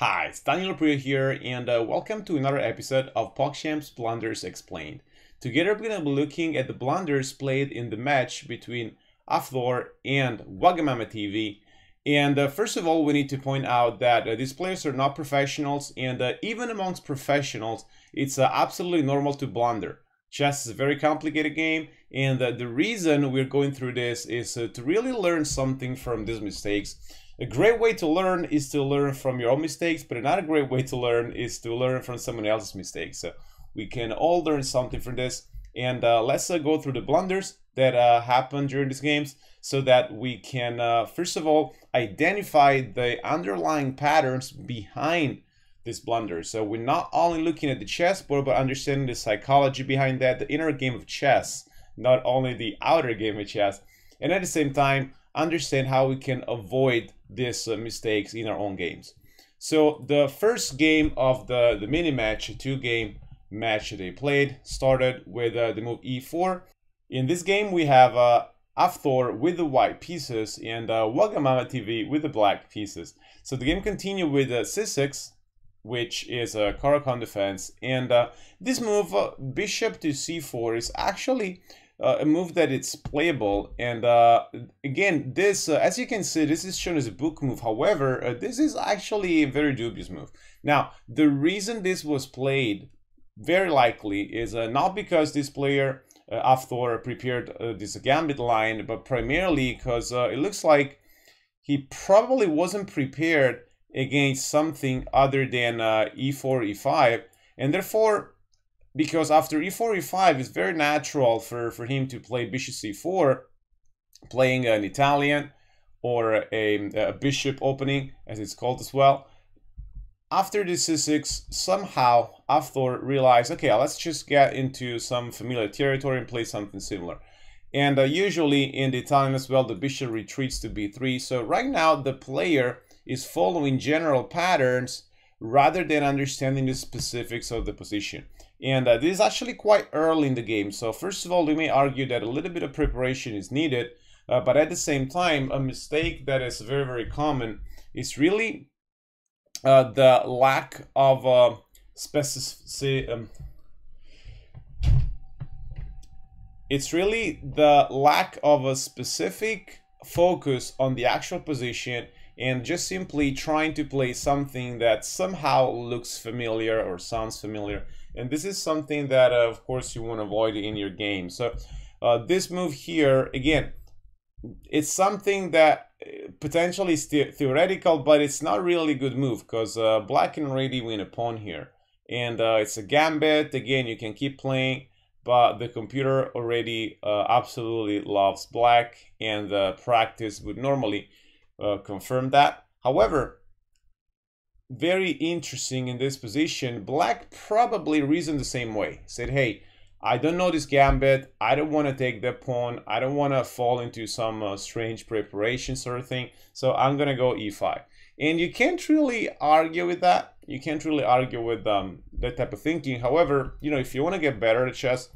Hi, it's Daniel Aprea here, and uh, welcome to another episode of PogChamps Blunders Explained. Together we're going to be looking at the blunders played in the match between Hafthor and Wagamama TV. And uh, first of all, we need to point out that uh, these players are not professionals, and uh, even amongst professionals, it's uh, absolutely normal to blunder. Chess is a very complicated game, and uh, the reason we're going through this is to really learn something from these mistakes a great way to learn is to learn from your own mistakes, but another great way to learn is to learn from someone else's mistakes. So we can all learn something from this. And uh, let's uh, go through the blunders that uh, happen during these games so that we can, uh, first of all, identify the underlying patterns behind this blunder. So we're not only looking at the chessboard, but understanding the psychology behind that, the inner game of chess, not only the outer game of chess. And at the same time, understand how we can avoid these uh, mistakes in our own games. So the first game of the, the mini match, two game match they played, started with uh, the move e4. In this game we have uh, Hafthor with the white pieces and uh, Wagamama TV with the black pieces. So the game continued with uh, c6, which is a Caro-Kann defense. And uh, this move, uh, bishop to c4, is actually uh, a move that it's playable. And uh, again, this, uh, as you can see, this is shown as a book move. However, uh, this is actually a very dubious move. Now, the reason this was played very likely is uh, not because this player, uh, prepared uh, this gambit line, but primarily because it looks like he probably wasn't prepared against something other than e4, e5, and therefore because after e4, e5, it's very natural for, for him to play bishop c4, playing an Italian or a, a bishop opening, as it's called as well. After the c6, somehow Hafthor realized, okay, let's just get into some familiar territory and play something similar. And uh, usually in the Italian as well, the bishop retreats to b3. So right now, the player is following general patterns rather than understanding the specifics of the position. And uh, this is actually quite early in the game. So first of all, we may argue that a little bit of preparation is needed. Uh, but at the same time, a mistake that is very, very common is really uh, the lack of uh, specificity. Um, it's really the lack of a specific focus on the actual position and just simply trying to play something that somehow looks familiar or sounds familiar and this is something that, uh, of course, you want to avoid in your game. So uh, this move here, again, it's something that uh, potentially is the theoretical, but it's not really a good move because uh, black can already win a pawn here. And uh, it's a gambit. Again, you can keep playing, but the computer already uh, absolutely loves black, and practice would normally confirm that. However, very interesting in this position. Black probably reasoned the same way. Said, hey, I don't know this gambit. I don't want to take the pawn. I don't want to fall into some uh, strange preparation sort of thing. So I'm going to go e5. And you can't really argue with that. You can't really argue with um, that type of thinking. However, you know, if you want to get better at chess,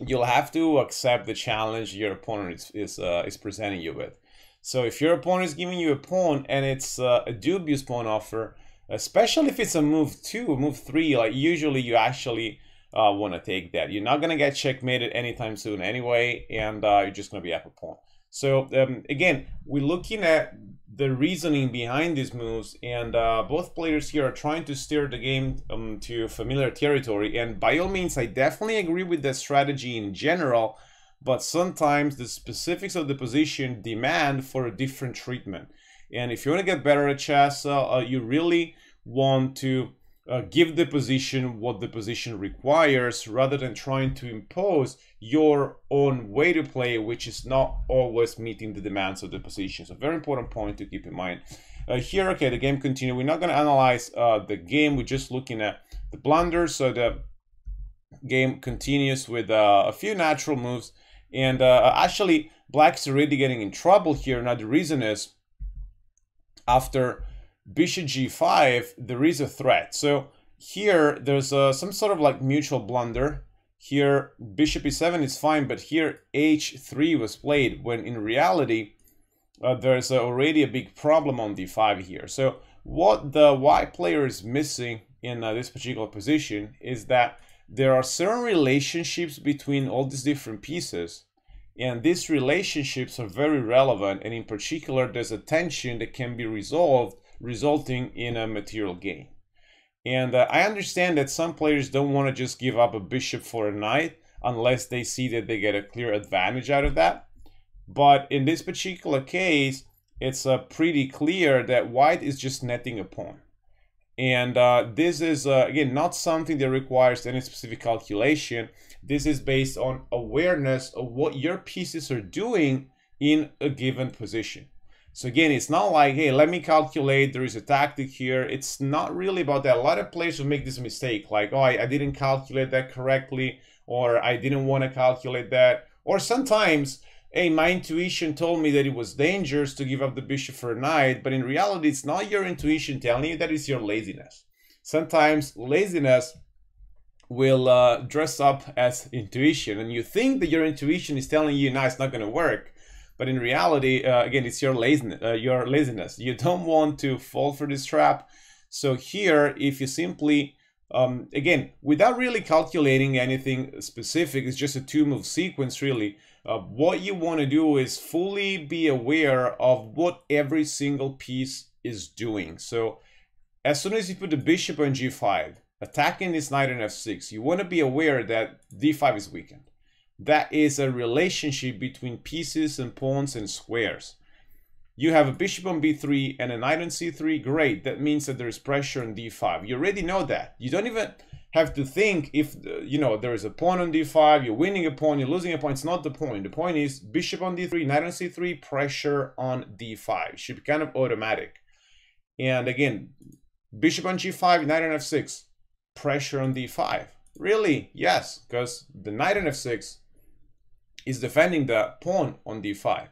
you'll have to accept the challenge your opponent is, is, uh, is presenting you with. So if your opponent is giving you a pawn and it's uh, a dubious pawn offer, especially if it's a move two, move three, like usually you actually uh, want to take that. You're not going to get checkmated anytime soon anyway, and uh, you're just going to be up a pawn. So um, again, we're looking at the reasoning behind these moves, and uh, both players here are trying to steer the game um, to familiar territory. And by all means, I definitely agree with the strategy in general, but sometimes the specifics of the position demand for a different treatment. And if you want to get better at chess, uh, you really want to uh, give the position what the position requires rather than trying to impose your own way to play, which is not always meeting the demands of the position. So very important point to keep in mind. Uh, here, okay, the game continue. We're not going to analyze uh, the game. We're just looking at the blunders. So the game continues with uh, a few natural moves and uh, actually, black's already getting in trouble here. Now, the reason is after bishop g5, there is a threat. So here, there's uh, some sort of like mutual blunder. Here, bishop e7 is fine, but here h3 was played when in reality, uh, there's already a big problem on d5 here. So what the white player is missing in uh, this particular position is that there are certain relationships between all these different pieces and these relationships are very relevant and in particular there's a tension that can be resolved resulting in a material gain. And uh, i understand that some players don't want to just give up a bishop for a knight unless they see that they get a clear advantage out of that. But in this particular case it's uh, pretty clear that white is just netting a pawn and uh, this is, uh, again, not something that requires any specific calculation. This is based on awareness of what your pieces are doing in a given position. So again, it's not like, hey, let me calculate, there is a tactic here. It's not really about that. A lot of players will make this mistake, like, oh, I, I didn't calculate that correctly, or I didn't want to calculate that. Or sometimes hey, my intuition told me that it was dangerous to give up the bishop for a knight, but in reality, it's not your intuition telling you that it's your laziness. Sometimes laziness will uh, dress up as intuition, and you think that your intuition is telling you, no, it's not going to work. But in reality, uh, again, it's your laziness. Uh, your laziness. You don't want to fall for this trap. So here, if you simply um, again, without really calculating anything specific, it's just a two move sequence really. Uh, what you want to do is fully be aware of what every single piece is doing. So as soon as you put the bishop on g5, attacking this knight on f6, you want to be aware that d5 is weakened. That is a relationship between pieces and pawns and squares. You have a bishop on b3 and a knight on c3, great. That means that there is pressure on d5. You already know that. You don't even have to think if, uh, you know, there is a pawn on d5, you're winning a pawn, you're losing a pawn. It's not the point. The point is bishop on d3, knight on c3, pressure on d5. It should be kind of automatic. And again, bishop on g5, knight on f6, pressure on d5. Really? Yes, because the knight on f6 is defending the pawn on d5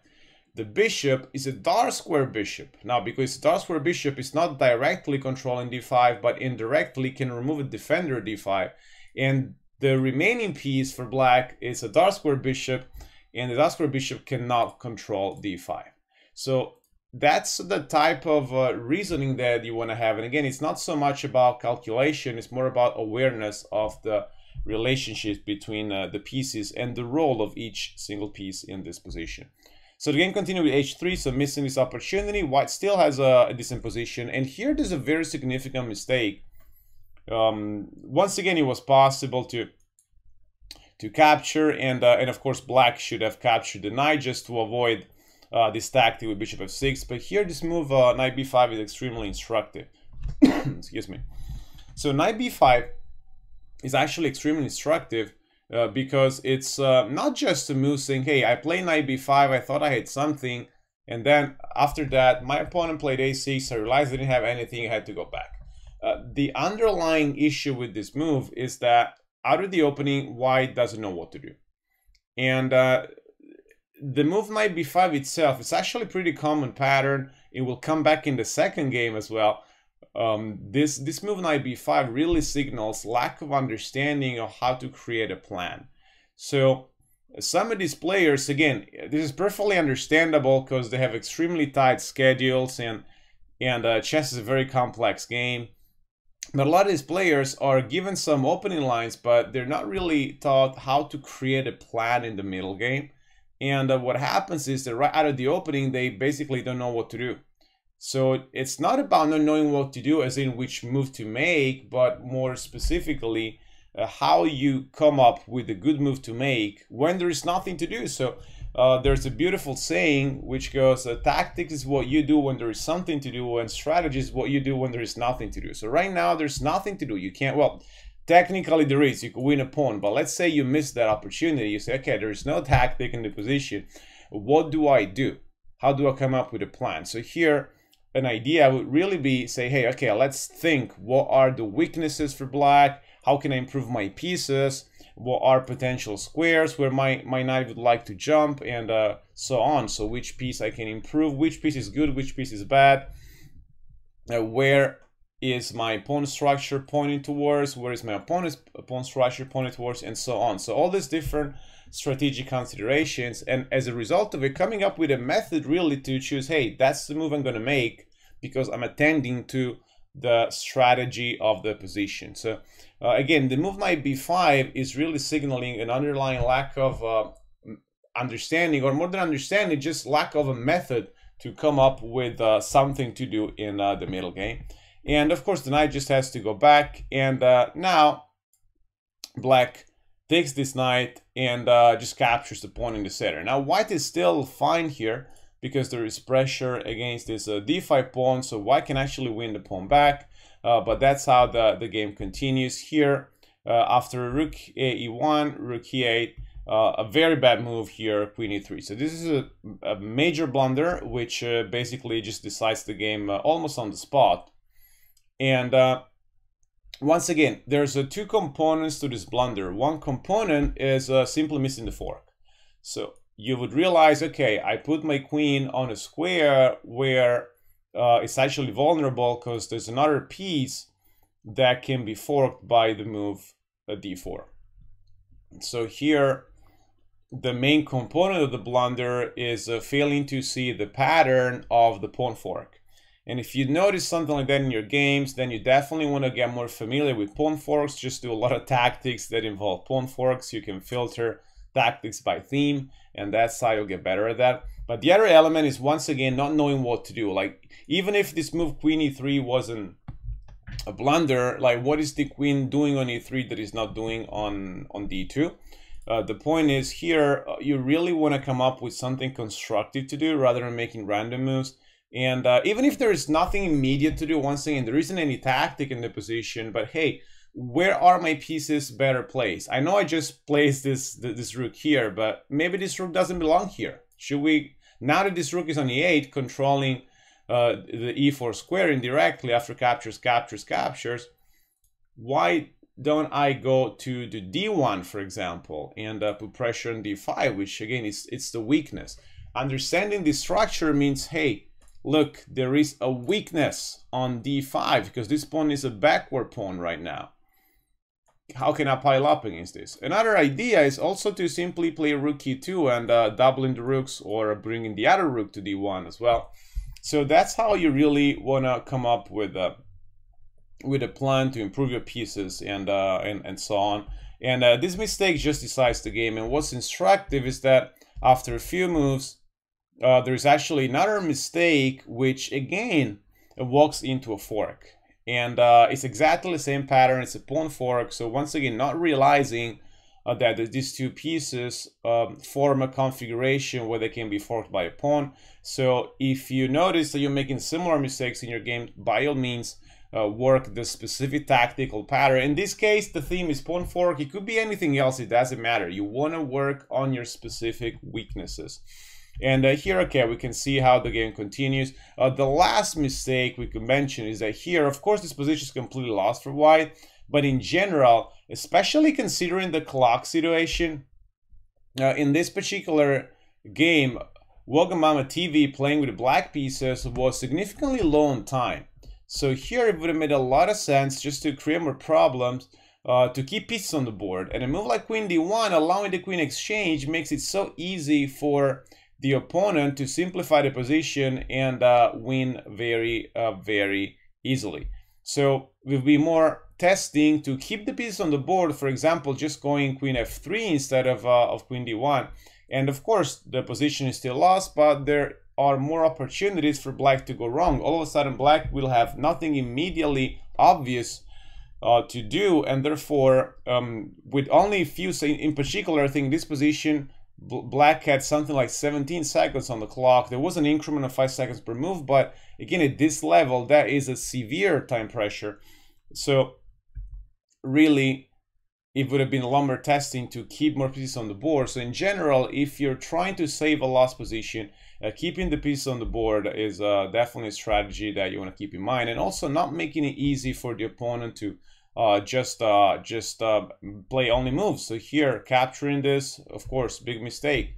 the bishop is a dark square bishop. Now, because dark square bishop is not directly controlling d5, but indirectly can remove a defender d5. And the remaining piece for black is a dark square bishop, and the dark square bishop cannot control d5. So that's the type of uh, reasoning that you want to have. And again, it's not so much about calculation, it's more about awareness of the relationships between uh, the pieces and the role of each single piece in this position. So the game continued with h3, so missing this opportunity. White still has a, a decent position. And here there's a very significant mistake. Um, once again, it was possible to to capture, and uh, and of course black should have captured the knight just to avoid uh, this tactic with bishop f6. But here this move, uh, knight b5, is extremely instructive. Excuse me. So knight b5 is actually extremely instructive uh, because it's uh, not just a move saying, hey, I play knight b5, I thought I had something, and then after that, my opponent played a6, I realized I didn't have anything, I had to go back. Uh, the underlying issue with this move is that out of the opening, white doesn't know what to do. And uh, the move knight b5 itself is actually a pretty common pattern. It will come back in the second game as well um, this this move knight b5 really signals lack of understanding of how to create a plan. So some of these players, again, this is perfectly understandable because they have extremely tight schedules and and uh, chess is a very complex game. But a lot of these players are given some opening lines, but they're not really taught how to create a plan in the middle game. And uh, what happens is that right out of the opening, they basically don't know what to do. So it's not about not knowing what to do, as in which move to make, but more specifically, uh, how you come up with a good move to make when there is nothing to do. So uh, there's a beautiful saying which goes, "Tactics is what you do when there is something to do, and strategy is what you do when there is nothing to do." So right now there's nothing to do. You can't. Well, technically there is. You could win a pawn, but let's say you miss that opportunity. You say, "Okay, there is no tactic in the position. What do I do? How do I come up with a plan?" So here an idea would really be say, hey, okay, let's think what are the weaknesses for black? How can I improve my pieces? What are potential squares where my, my knight would like to jump and uh, so on. So which piece I can improve, which piece is good, which piece is bad. Uh, where is my pawn structure pointing towards, where is my opponent's pawn structure pointing towards, and so on. So all these different strategic considerations, and as a result of it, coming up with a method really to choose, hey, that's the move I'm going to make because I'm attending to the strategy of the position. So uh, again, the move knight b5 is really signaling an underlying lack of uh, understanding, or more than understanding, just lack of a method to come up with uh, something to do in uh, the middle game. And of course, the knight just has to go back. And uh, now black takes this knight and uh, just captures the pawn in the center. Now white is still fine here because there is pressure against this uh, d5 pawn, so white can actually win the pawn back. Uh, but that's how the, the game continues here. Uh, after rook a e1, rook e8, uh, a very bad move here, queen e3. So this is a, a major blunder, which uh, basically just decides the game uh, almost on the spot. And once again, there's two components to this blunder. One component is simply missing the fork. So you would realize, okay, I put my queen on a square where uh, it's actually vulnerable because there's another piece that can be forked by the move uh, d4. So here, the main component of the blunder is uh, failing to see the pattern of the pawn fork. And if you notice something like that in your games, then you definitely want to get more familiar with pawn forks. Just do a lot of tactics that involve pawn forks. You can filter tactics by theme, and that's how you'll get better at that. But the other element is once again not knowing what to do. Like even if this move queen e3 wasn't a blunder, like what is the queen doing on e3 that is not doing on on d2? Uh, the point is here, uh, you really want to come up with something constructive to do rather than making random moves. And uh, even if there is nothing immediate to do, once again, there isn't any tactic in the position, but hey, where are my pieces better placed? I know I just placed this this rook here, but maybe this rook doesn't belong here. Should we, now that this rook is on e8, controlling uh, the e4 square indirectly after captures, captures, captures, why don't I go to the d1, for example, and uh, put pressure on d5, which again, is it's the weakness. Understanding the structure means, hey, look, there is a weakness on d5 because this pawn is a backward pawn right now how can I pile up against this? Another idea is also to simply play rook e2 and uh, doubling the rooks or bringing the other rook to d1 as well. So that's how you really want to come up with a with a plan to improve your pieces and uh, and, and so on. And uh, this mistake just decides the game. And what's instructive is that after a few moves, uh, there's actually another mistake which again walks into a fork. And uh, it's exactly the same pattern it's a pawn fork. So once again not realizing uh, that these two pieces um, form a configuration where they can be forked by a pawn. So if you notice that you're making similar mistakes in your game by all means uh, work the specific tactical pattern. In this case the theme is pawn fork. It could be anything else. It doesn't matter. You want to work on your specific weaknesses and uh, here, okay, we can see how the game continues. Uh, the last mistake we could mention is that here, of course, this position is completely lost for white. But in general, especially considering the clock situation, uh, in this particular game, Wagamama TV playing with black pieces was significantly low on time. So here it would have made a lot of sense just to create more problems uh, to keep pieces on the board. And a move like queen d1, allowing the queen exchange, makes it so easy for the opponent to simplify the position and uh, win very, uh, very easily. So we'll be more testing to keep the pieces on the board, for example, just going queen f3 instead of, uh, of queen d1. And of course, the position is still lost, but there are more opportunities for black to go wrong. All of a sudden, black will have nothing immediately obvious uh, to do, and therefore, um, with only a few, in particular, I think this position Black had something like 17 seconds on the clock. There was an increment of 5 seconds per move, but again, at this level, that is a severe time pressure. So, really, it would have been lumber testing to keep more pieces on the board. So, in general, if you're trying to save a lost position, uh, keeping the pieces on the board is uh, definitely a strategy that you want to keep in mind. And also, not making it easy for the opponent to uh, just uh, just uh, play only moves. So here, capturing this, of course, big mistake.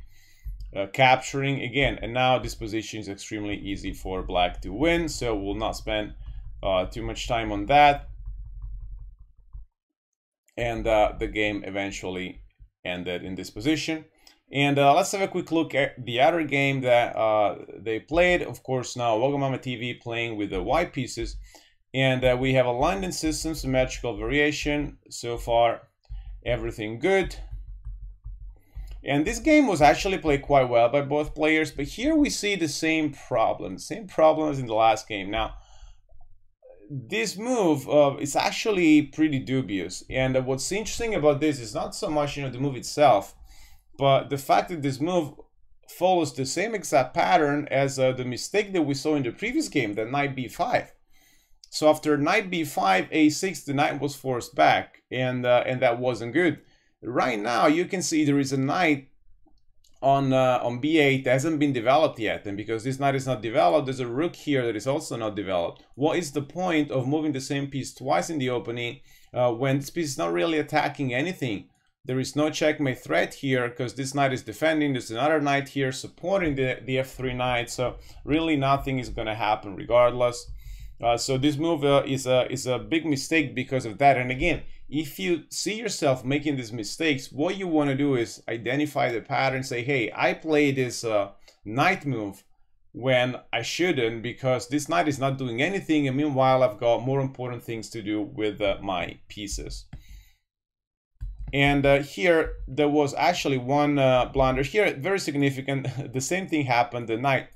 Uh, capturing again, and now this position is extremely easy for black to win, so we'll not spend uh, too much time on that. And uh, the game eventually ended in this position. And let's have a quick look at the other game that they played. Of course, now Wagamama TV playing with the white pieces. And uh, we have a London system, symmetrical variation. So far, everything good. And this game was actually played quite well by both players, but here we see the same problem, same problem as in the last game. Now, this move uh, is actually pretty dubious, and uh, what's interesting about this is not so much you know the move itself, but the fact that this move follows the same exact pattern as uh, the mistake that we saw in the previous game, the knight b5. So after knight b5, a6, the knight was forced back, and uh, and that wasn't good. Right now, you can see there is a knight on uh, on b8 hasn't been developed yet, and because this knight is not developed, there's a rook here that is also not developed. What is the point of moving the same piece twice in the opening uh, when this piece is not really attacking anything? There is no checkmate threat here because this knight is defending. There's another knight here supporting the, the f3 knight, so really nothing is going to happen regardless. Uh, so this move uh, is a is a big mistake because of that. And again, if you see yourself making these mistakes, what you want to do is identify the pattern. Say, hey, I play this uh, knight move when I shouldn't because this knight is not doing anything. And meanwhile, I've got more important things to do with uh, my pieces. And uh, here there was actually one uh, blunder here, very significant. the same thing happened. The knight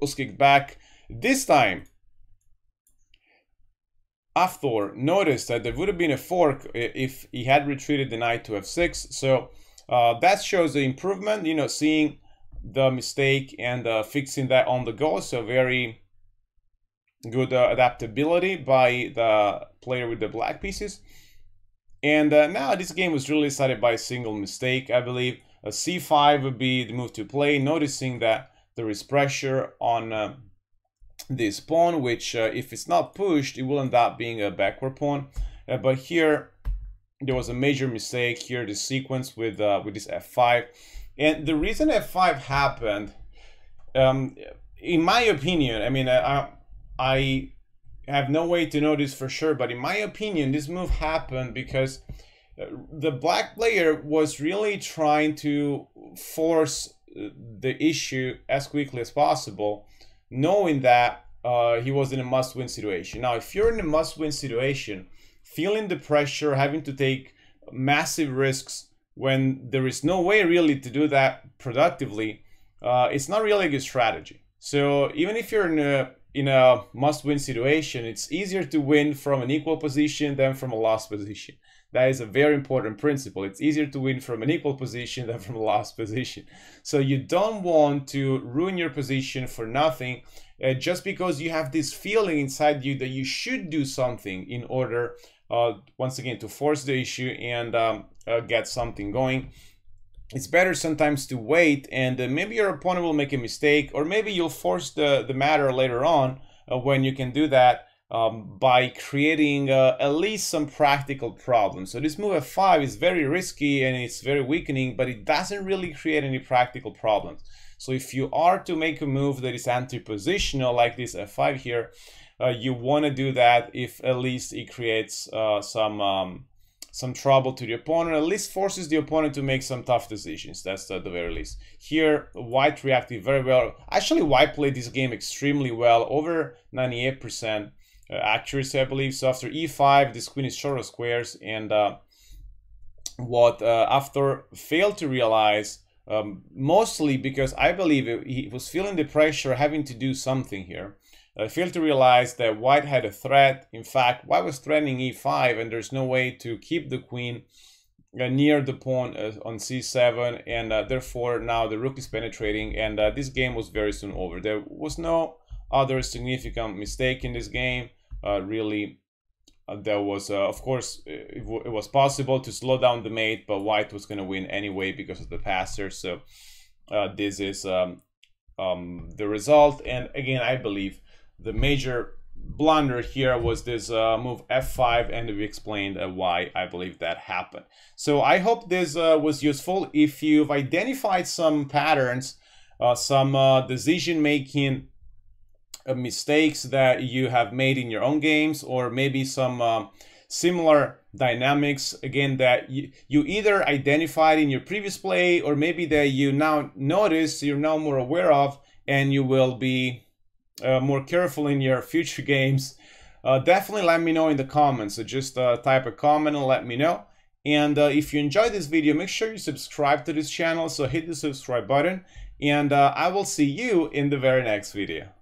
was kicked back. This time Hafthor noticed that there would have been a fork if he had retreated the knight to f6. So uh, that shows the improvement, you know, seeing the mistake and uh, fixing that on the go. So very good uh, adaptability by the player with the black pieces. And uh, now this game was really decided by a single mistake, I believe. A c5 would be the move to play, noticing that there is pressure on uh, this pawn, which uh, if it's not pushed, it will end up being a backward pawn. Uh, but here, there was a major mistake here, the sequence with, uh, with this f5. And the reason f5 happened, um, in my opinion, I mean, I, I have no way to know this for sure, but in my opinion, this move happened because uh, the black player was really trying to force uh, the issue as quickly as possible knowing that uh, he was in a must-win situation. Now, if you're in a must-win situation, feeling the pressure, having to take massive risks when there is no way really to do that productively, uh, it's not really a good strategy. So even if you're in a in a must-win situation, it's easier to win from an equal position than from a lost position. That is a very important principle. It's easier to win from an equal position than from a lost position. So you don't want to ruin your position for nothing uh, just because you have this feeling inside you that you should do something in order, uh, once again, to force the issue and um, uh, get something going it's better sometimes to wait and uh, maybe your opponent will make a mistake or maybe you'll force the, the matter later on uh, when you can do that um, by creating uh, at least some practical problems. So this move f5 is very risky and it's very weakening, but it doesn't really create any practical problems. So if you are to make a move that is anti-positional like this f5 here, uh, you want to do that if at least it creates uh, some um, some trouble to the opponent, at least forces the opponent to make some tough decisions. That's at the very least. Here, White reacted very well. Actually, White played this game extremely well, over 98% uh, accuracy, I believe. So after e5, this queen is short of squares, and uh, what uh, Hafthor failed to realize, um, mostly because I believe it, he was feeling the pressure having to do something here. I failed to realize that white had a threat. In fact, white was threatening e5, and there's no way to keep the queen uh, near the pawn uh, on c7, and uh, therefore now the rook is penetrating, and uh, this game was very soon over. There was no other significant mistake in this game uh, really uh, there was uh, of course it, it, was possible to slow down the mate but white was going to win anyway because of the passer so uh, this is um, um, the result. And again i believe the major blunder here was this uh, move f5 and we explained uh, why i believe that happened. So i hope this was useful. If you've identified some patterns some decision making uh, mistakes that you have made in your own games or maybe some uh, similar dynamics again that you, you either identified in your previous play or maybe that you now notice you're now more aware of and you will be uh, more careful in your future games. Uh, definitely let me know in the comments. So just uh, type a comment and let me know. And uh, if you enjoyed this video make sure you subscribe to this channel. So hit the subscribe button. And uh, I will see you in the very next video